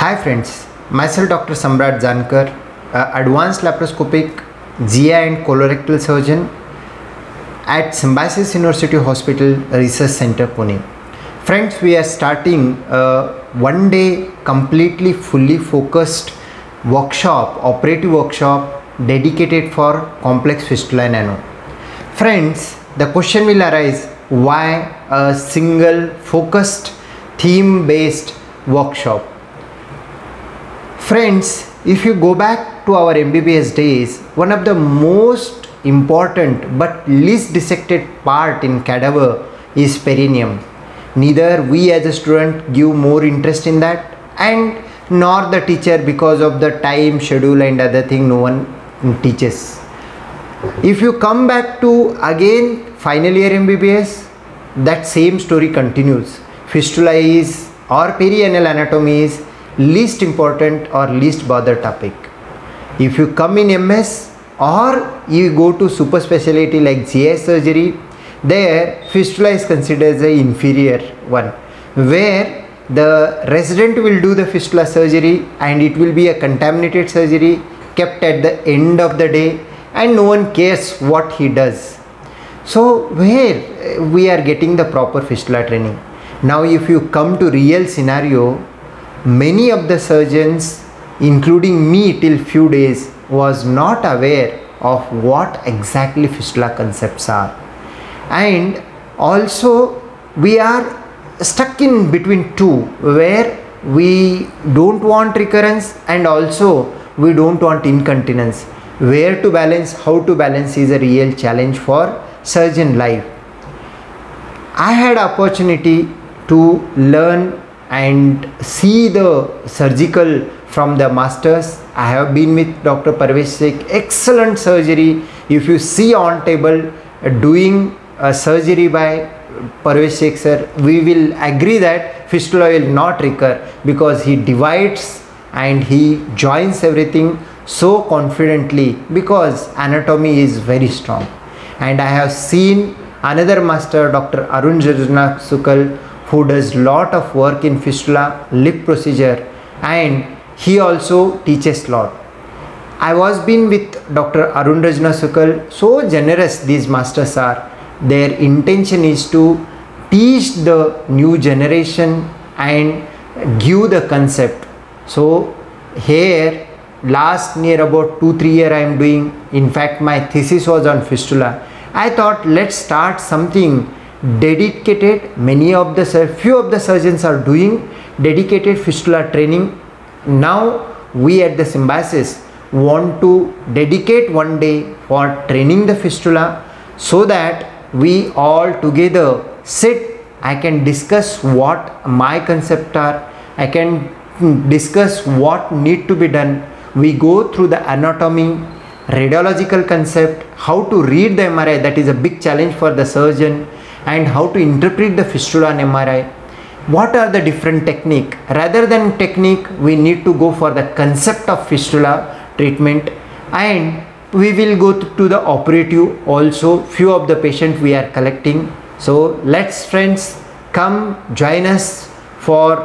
Hi friends, myself Dr. Samrat Jankar, uh, advanced laparoscopic GI and colorectal surgeon at Symbiosis University Hospital Research Center Pune. Friends, we are starting a one day completely fully focused workshop, operative workshop dedicated for complex fistula in ano. Friends, the question will arise why a single focused theme based workshop? Friends, if you go back to our MBBS days, one of the most important but least dissected part in cadaver is perineum. Neither we as a student give more interest in that and nor the teacher because of the time schedule and other thing no one teaches. If you come back to again final year MBBS, that same story continues. Fistula is or perianal anatomy is least important or least bother topic. If you come in MS or you go to super specialty like GI surgery, there fistula is considered the inferior one where the resident will do the fistula surgery and it will be a contaminated surgery kept at the end of the day and no one cares what he does. So where we are getting the proper fistula training. Now if you come to real scenario, many of the surgeons including me till few days was not aware of what exactly fistula concepts are. And also we are stuck in between two where we don't want recurrence and also we don't want incontinence. Where to balance how to balance is a real challenge for surgeon life. I had opportunity to learn and see the surgical from the masters. I have been with dr parvesh sheikh excellent surgery. If you see on table uh, doing a surgery by parvesh sheikh sir we will agree that fistula will not recur because he divides and he joins everything so confidently because anatomy is very strong. And i have seen another master dr arun sukal who does lot of work in fistula LIFT procedure and he also teaches lot. I was been with Dr. Arun Rajna Sukal, so generous these masters are. Their intention is to teach the new generation and give the concept. So here last near about 2-3 year I am doing, in fact my thesis was on fistula. I thought let's start something dedicated many of the few of the surgeons are doing dedicated fistula training. Now we at the symbiosis want to dedicate one day for training the fistula so that we all together sit. I can discuss what my concept are. I can discuss what need to be done. We go through the anatomy radiological concept how to read the mri that is a big challenge for the surgeon and how to interpret the fistula on MRI. What are the different technique? Rather than technique, we need to go for the concept of fistula treatment and we will go to the operative also few of the patient we are collecting. So let's friends come join us for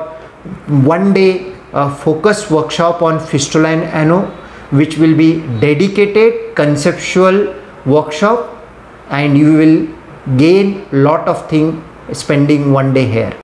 one day a focused workshop on fistula in ano which will be dedicated conceptual workshop and you will gain lot of thing spending one day here